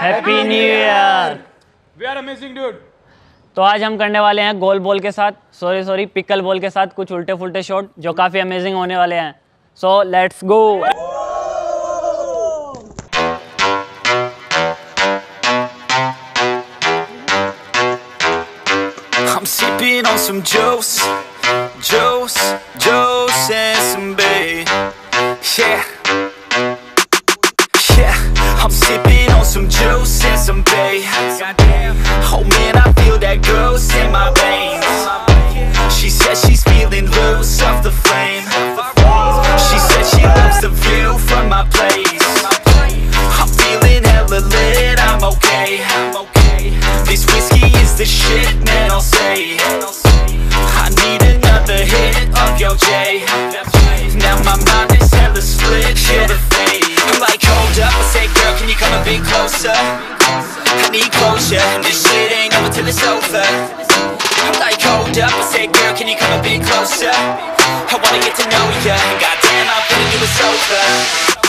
Happy new year we are amazing dude तो आज हम करने वाले हैं गोल बॉल के साथ सॉरी सॉरी पिकल बॉल के साथ कुछ उल्टे फुलटे शॉट जो काफ़ी अमेजिंग होने वाले हैं। So let's go I'm sipping on some juice, juice, juice. Flame. She said she loves the view from my place. I'm feeling hella lit, I'm okay. This whiskey is the shit, man, I'll say. I need another hit of your J. Now my mind is hella split, feel the fade. I'm like, hold up, I say, girl, can you come a bit closer? I need closure, this shit ain't over till it's over. I'm like, hold up, I say, girl, can you come a bit closer? I wanna get to know ya, goddamn, I'm feeling you it's over. Yeah.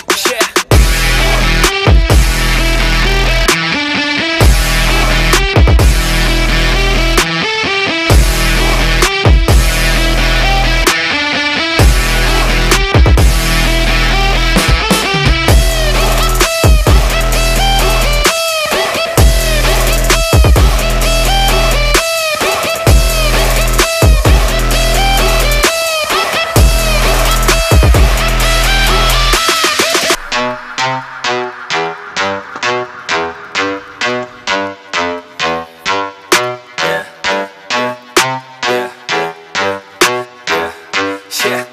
Yeah,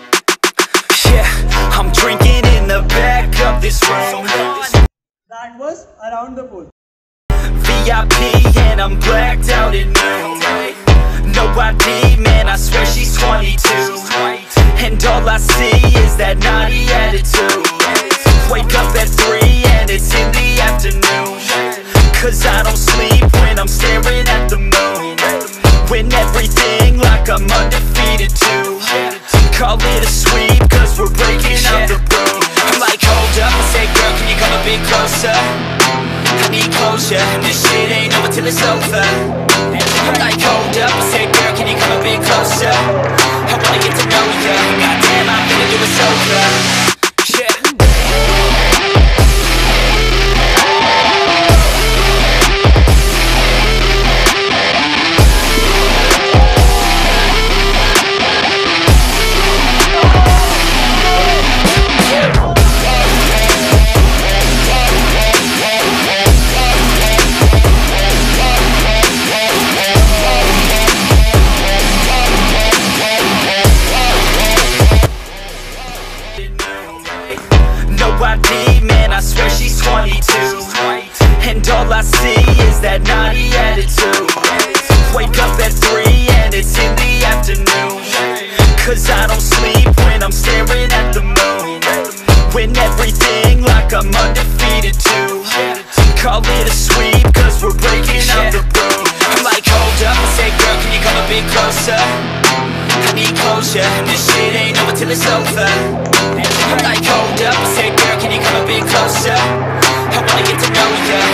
yeah, I'm drinking in the back of this room. That was around the pool. VIP and I'm blacked out at noon. No ID, man, I swear she's 22. And all I see is that naughty attitude. Wake up at 3 and it's in the afternoon. Cause I don't sleep when I'm staring at the moon. When everything like I'm undefeated too. Call it a sweep cause we're breaking out the room. I'm like, hold up, I say, girl, can you come a bit closer? I need closure, and this shit ain't over till it's over. I'm like, hold up, I say, girl, can you come a bit closer? I wanna get to know ya, that naughty attitude. Wake up at 3 and it's in the afternoon. Cause I don't sleep when I'm staring at the moon. When everything like I'm undefeated too. Call it a sweep cause we're breaking out the room. I'm like, hold up, I say, girl, can you come a bit closer? I need closure, this shit ain't over till it's over. I'm like, hold up, I said, girl, can you come a bit closer? I wanna get to know ya,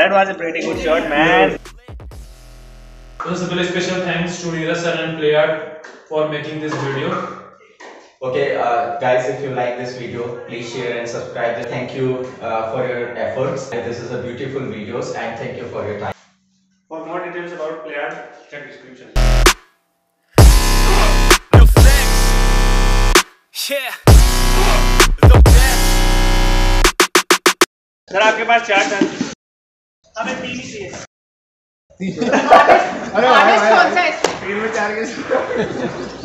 That was a pretty good shot, man. Principally special thanks to Neeraj sir and Playard for making this video. Okay uh, guys if you like this video please share and subscribe. Thank you uh, for your efforts. This is a beautiful videos and thank you for your time. For more details about Playard, check description. Flex. Yeah. Sir आपके पास चार chance हमें तीन ही चाहिए अरे कौन सा है तीन में चार के